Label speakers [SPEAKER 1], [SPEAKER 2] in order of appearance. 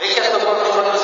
[SPEAKER 1] できないところ